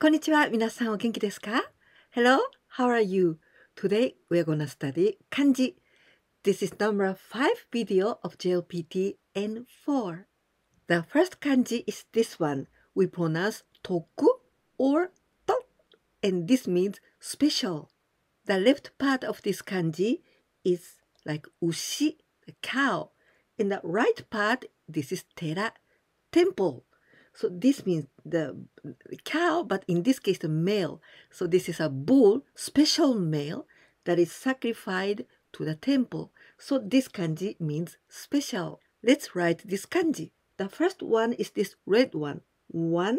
Konnichiwa. Hello, how are you? Today we're gonna study kanji. This is number 5 video of JLPT N4. The first kanji is this one. We pronounce toku or to, and this means special. The left part of this kanji is like ushi, the cow, and the right part, this is tera, temple. So this means the cow, but in this case the male. So this is a bull, special male that is sacrificed to the temple. So this kanji means special. Let's write this kanji. The first one is this red one, one,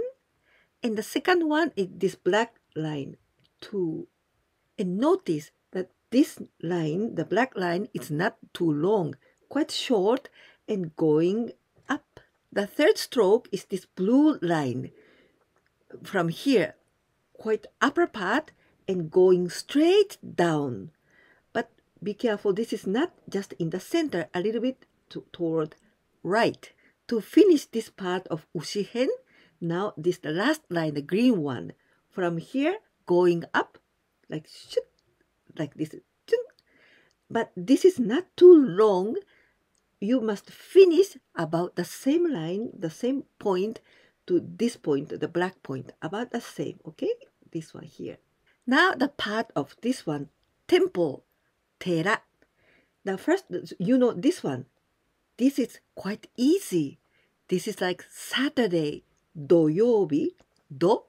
and the second one is this black line, two. And notice that this line, the black line, is not too long, quite short and going. The third stroke is this blue line from here, quite upper part and going straight down. But be careful, this is not just in the center, a little bit to, toward right. To finish this part of Ushihen, now this the last line, the green one, from here going up, like shoot, like this. But this is not too long you must finish about the same line, the same point to this point, the black point, about the same, okay? This one here. Now the part of this one, temple, tera. The first, you know this one. This is quite easy. This is like Saturday, doyobi, do,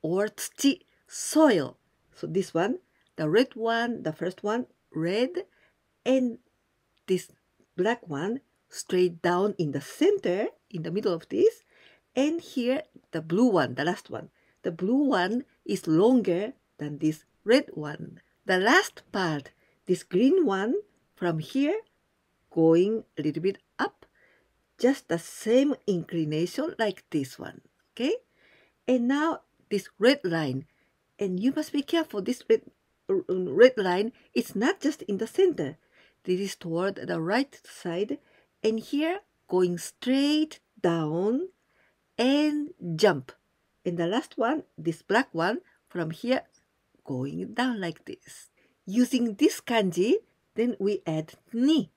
or tsuchi, soil. So this one, the red one, the first one, red, and this black one straight down in the center, in the middle of this. And here, the blue one, the last one. The blue one is longer than this red one. The last part, this green one, from here, going a little bit up, just the same inclination like this one, okay? And now this red line, and you must be careful, this red, red line is not just in the center. This is toward the right side and here going straight down and jump. And the last one, this black one, from here going down like this. Using this kanji, then we add ni.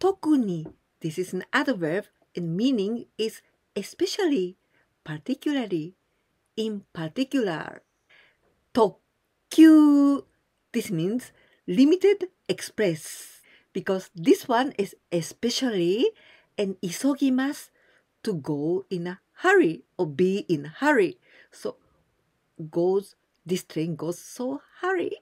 Tokuni. This is an adverb and meaning is especially, particularly, in particular. Tokkyu. This means limited express because this one is especially an isogimas to go in a hurry or be in hurry. So goes this train goes so hurry,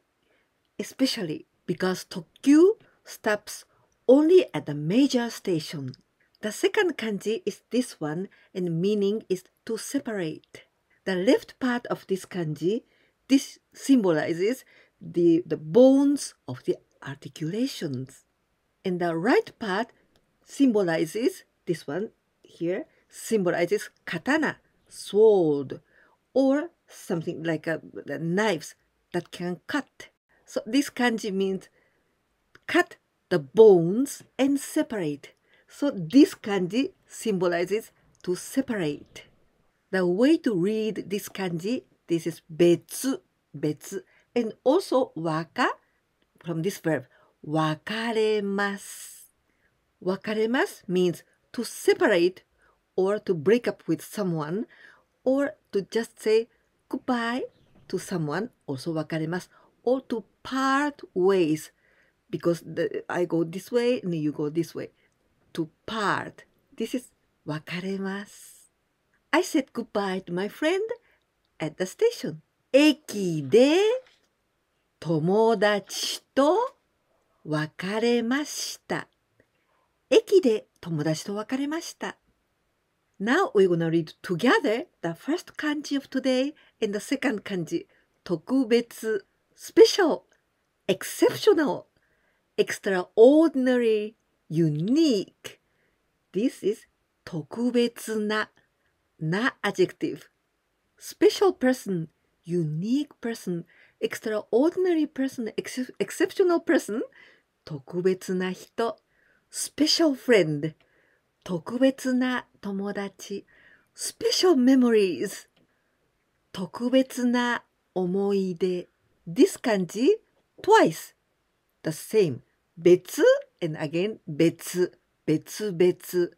especially because Tokkyu stops only at the major station. The second kanji is this one and meaning is to separate. The left part of this kanji, this symbolizes the, the bones of the articulations. And the right part symbolizes, this one here, symbolizes katana, sword, or something like a, a knives that can cut. So this kanji means cut the bones and separate. So this kanji symbolizes to separate. The way to read this kanji, this is betsu, betsu, and also waka from this verb, 別れます。別れます means to separate or to break up with someone or to just say goodbye to someone, also 別れます or to part ways because the, I go this way and you go this way. To part. This is 別れます。I said goodbye to my friend at the station. 駅で友達と別れました。駅で友達と別れました。Now we're gonna read together the first kanji of today and the second kanji 特別 special exceptional extraordinary unique This is 特別なな adjective special person unique person extraordinary person ex exceptional person 特別な人 special friend 特別な友達 special memories 特別な思い出 this 漢字 twice the same 別 and again 別別々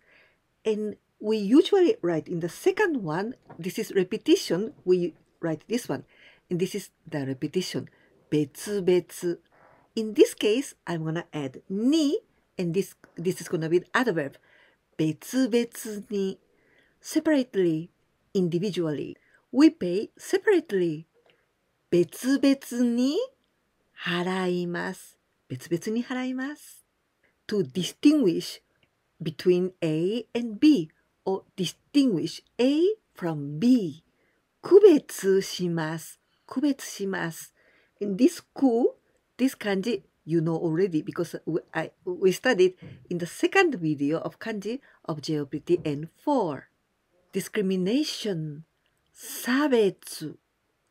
and we usually write in the second one this is repetition we write this one and this is the repetition 別々 in this case I'm gonna add に and this this is gonna be the adverb 別々に separately individually we pay separately 別々に払います別々に払います to distinguish between A and B or distinguish A from B 区別します区別します in this 区 this kanji you know already because we, I, we studied in the second video of kanji of JLPT N4. Discrimination, sabetsu,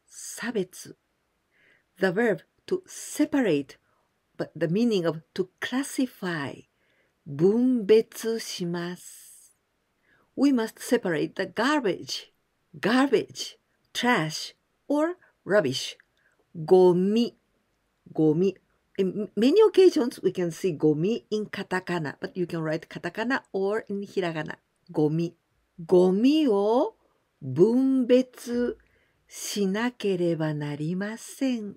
sabetsu. The verb to separate, but the meaning of to classify, bunbetsu shimasu. We must separate the garbage, garbage, trash, or rubbish, gomi, ゴミ in many occasions we can see ゴミ in katakana but you can write katakana or in hiragana ゴミゴミを分別しなければなりません。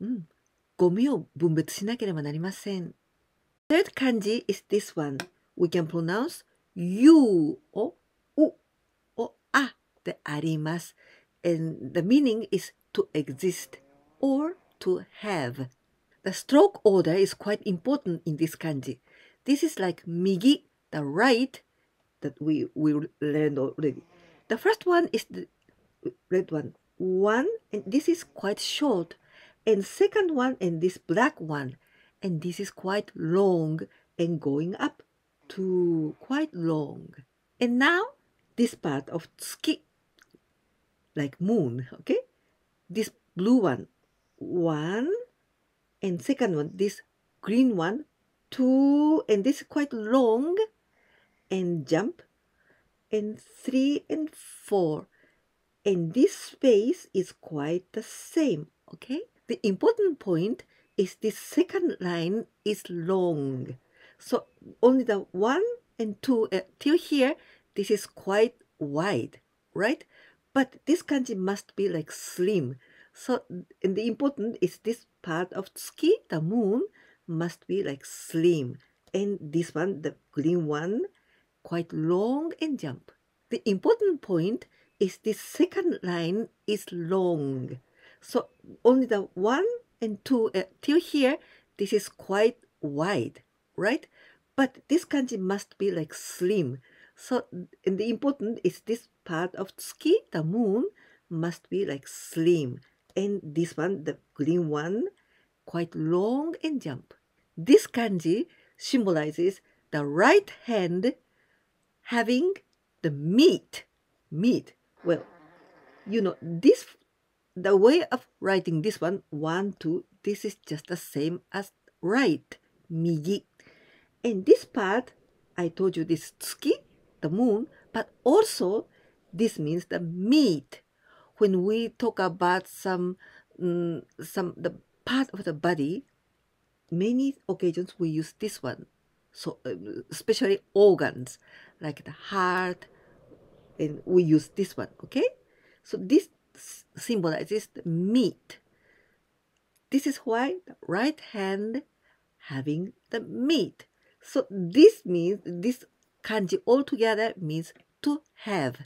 うん。ゴミを分別しなければなりません。Third kanji is this one. We can pronounce you をうをあであります。And the meaning is to exist or to have. The stroke order is quite important in this kanji. This is like 右, the right, that we, we learned already. The first one is the red one. One, and this is quite short. And second one, and this black one. And this is quite long and going up to quite long. And now, this part of tsuki, like moon, okay? This blue one, one, and second one, this green one, two, and this is quite long, and jump, and three and four. And this space is quite the same, okay? The important point is this second line is long. So only the one and two uh, till here, this is quite wide, right? But this kanji must be like slim. So and the important is this part of tsuki, the moon, must be like slim. And this one, the green one, quite long and jump. The important point is this second line is long. So only the one and two uh, till here, this is quite wide, right? But this kanji must be like slim. So and the important is this part of tsuki, the moon, must be like slim. And this one, the green one, quite long and jump. This kanji symbolizes the right hand having the meat. Meat. Well, you know, this the way of writing this one, one, two, this is just the same as right, migi. And this part, I told you this tsuki, the moon, but also this means the meat. When we talk about some, um, some the part of the body, many occasions we use this one. So uh, especially organs like the heart, and we use this one. Okay, so this symbolizes meat. This is why the right hand having the meat. So this means, this kanji altogether means to have.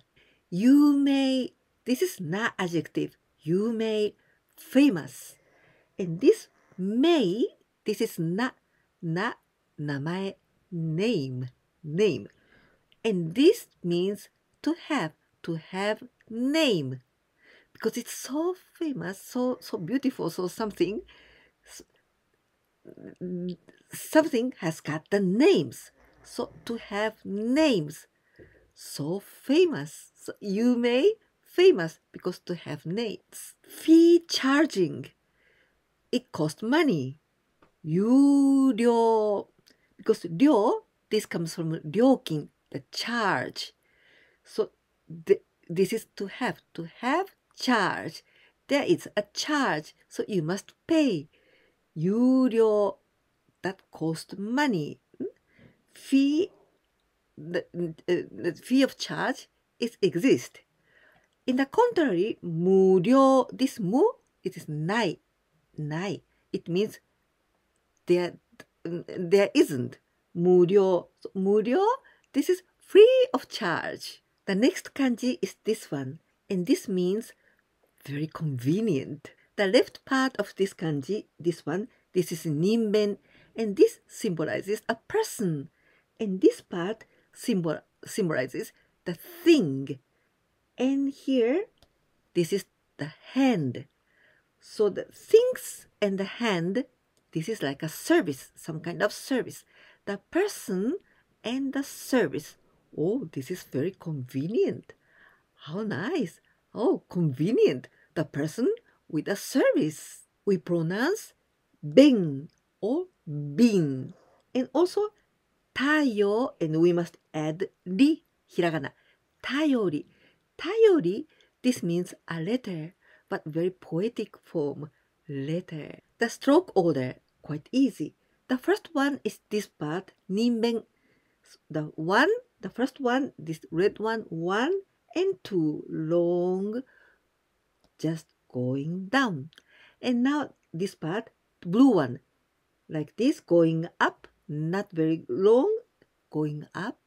You may, this is not adjective. You may, famous. And this may, this is not, not 名前 name, name. And this means to have, to have name because it's so famous, so so beautiful, so something something has got the names. So to have names, so famous, so you may famous because to have names. Fee charging. It costs money. 유료 because ryo this comes from ryokin the charge. So th this is to have to have charge. There is a charge so you must pay. Yuryo that cost money. Hmm? Fee the, uh, the fee of charge is exist. In the contrary, 無料 this 無 it is ないない it means there there isn't 無料 so, 無料 this is free of charge the next kanji is this one and this means very convenient the left part of this kanji this one this is ninben and this symbolizes a person and this part symbol symbolizes the thing and here this is the hand. So the things and the hand this is like a service some kind of service. The person and the service. Oh this is very convenient. How nice. Oh convenient. The person with a service we pronounce ben or bin and also tayo and we must add ri hiragana. Tayori Tayori, this means a letter, but very poetic form, letter. The stroke order, quite easy. The first one is this part, ninben. The one, the first one, this red one, one and two, long, just going down. And now this part, blue one, like this, going up, not very long, going up.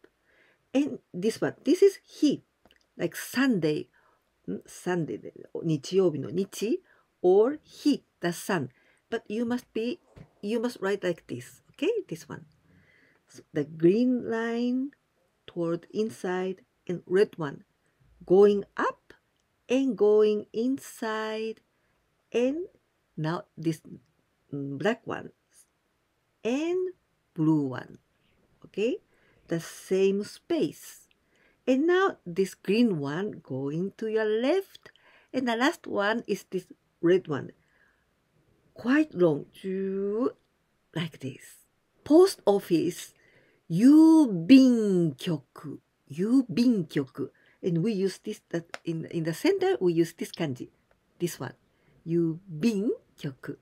And this one, this is he like Sunday, Sunday 日曜日の日 or he, the sun. But you must be, you must write like this, okay? This one. So the green line toward inside and red one going up and going inside and now this black one and blue one okay the same space and now this green one going to your left. And the last one is this red one. Quite long. Like this. Post office. Yubinkyoku. Yubinkyoku. And we use this that in, in the center, we use this kanji. This one. Yubinkyoku.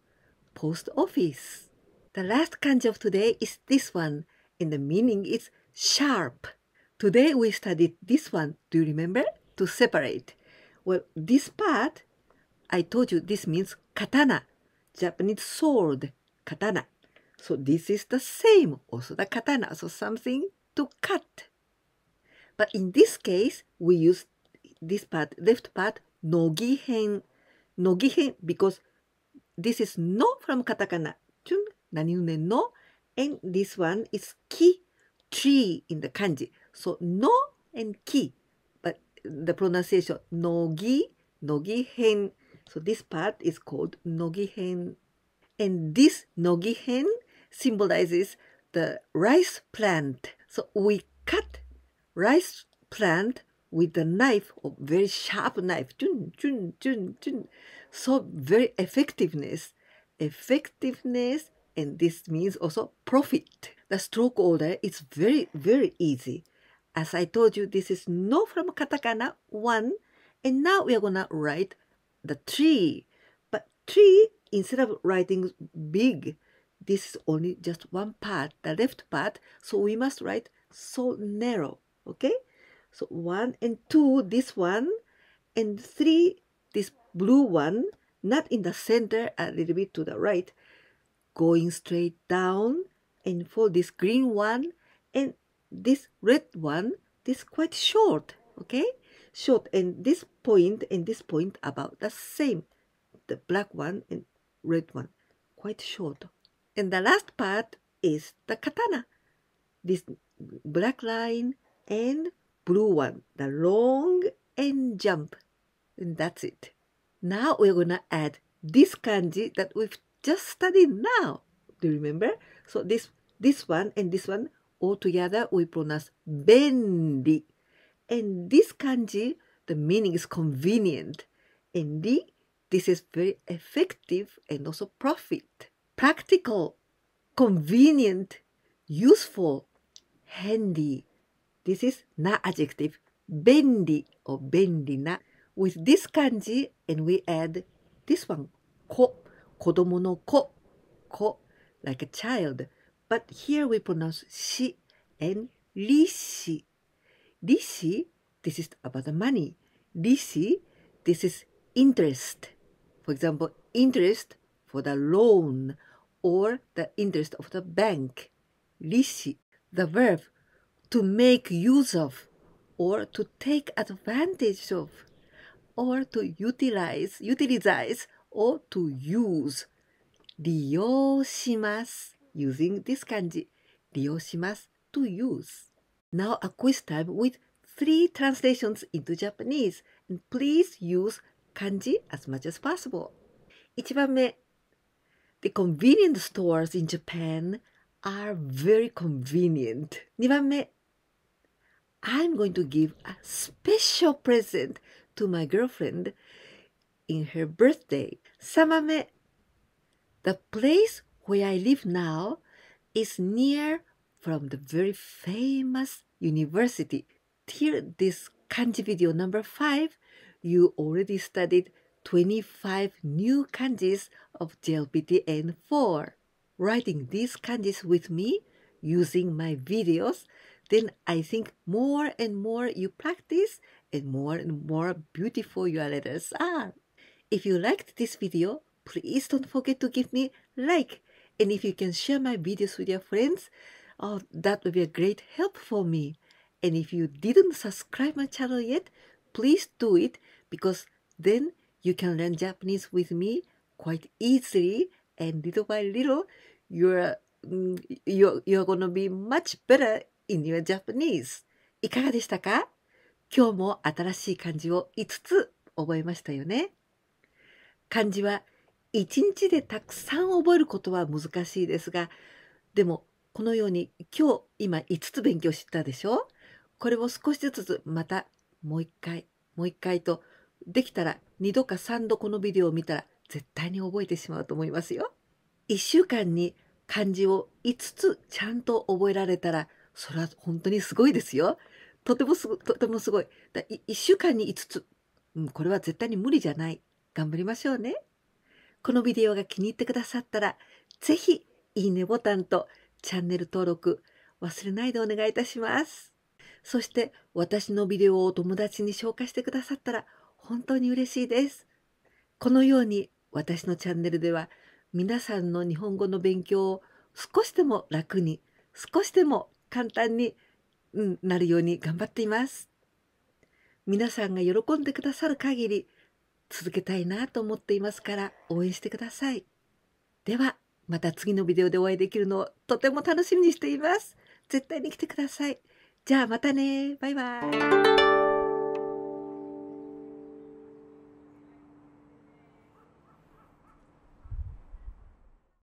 Post office. The last kanji of today is this one. And the meaning is sharp. Today we studied this one, do you remember? To separate. Well, this part, I told you this means katana, Japanese sword, katana. So this is the same, also the katana, so something to cut. But in this case, we use this part, left part, nogihen, nogihen, because this is no from katakana, chun, nani no, and this one is ki, tree in the kanji. So no and ki, but the pronunciation nogi, nogi hen. So this part is called nogi hen. And this nogi hen symbolizes the rice plant. So we cut rice plant with the knife, or very sharp knife. Chun, chun, chun, chun. So very effectiveness. Effectiveness, and this means also profit. The stroke order is very, very easy. As I told you, this is no from katakana, one, and now we are gonna write the tree. But tree, instead of writing big, this is only just one part, the left part, so we must write so narrow, okay? So one and two, this one, and three, this blue one, not in the center, a little bit to the right, going straight down, and for this green one, and this red one, this quite short, okay? Short, and this point and this point about the same. The black one and red one, quite short. And the last part is the katana. This black line and blue one, the long and jump. And that's it. Now we're gonna add this kanji that we've just studied now. Do you remember? So this this one and this one Altogether, we pronounce "benri," And this kanji, the meaning is convenient. And this is very effective and also profit. Practical, convenient, useful, handy. This is na adjective. "benri" or benri na. With this kanji, and we add this one, ko, kodomo no ko, ko, like a child. But here we pronounce shi and rishi. Rishi, this is about the money. Rishi, this is interest. For example, interest for the loan or the interest of the bank. Rishi, the verb to make use of or to take advantage of or to utilize, utilize or to use. 利用します using this kanji. 利用します to use. Now a quiz time with three translations into Japanese. And please use kanji as much as possible. 1番目 The convenient stores in Japan are very convenient. 2番目 I'm going to give a special present to my girlfriend in her birthday. 3番目 The place where I live now is near from the very famous university. Till this kanji video number 5, you already studied 25 new kanjis of JLPT N4. Writing these kanjis with me using my videos, then I think more and more you practice and more and more beautiful your letters are. If you liked this video, please don't forget to give me like. And if you can share my videos with your friends, oh, that would be a great help for me. And if you didn't subscribe my channel yet, please do it because then you can learn Japanese with me quite easily and little by little you're you're, you're gonna be much better in your Japanese いかがでしたか今日も新しい漢字を5つ覚えましたよね漢字は1日でたくさん覚えることは難しいですがでもこのように今日今5つ勉強したでしょ？これを少しずつまたもう一回もう一回とできたら2度か3度このビデオを見たら絶対に覚えてしまうと思いますよ。1週間に漢字を5つちゃんと覚えられたらそれは本当にすごいですよ。とてもすごとてもすごい。だ1週間に5つ、うん、これは絶対に無理じゃない。頑張りましょうね。このビデオが気に入ってくださったら、ぜひいいねボタンとチャンネル登録忘れないでお願いいたします。そして私のビデオを友達に紹介してくださったら本当に嬉しいです。このように私のチャンネルでは皆さんの日本語の勉強を少しでも楽に少しでも簡単に、うん、なるように頑張っています。皆さんが喜んでくださる限り続けたいなと思っていますから応援してください。ではまた次のビデオでお会いできるのをとても楽しみにしています。絶対に来てください。じゃあまたね。バイバイ。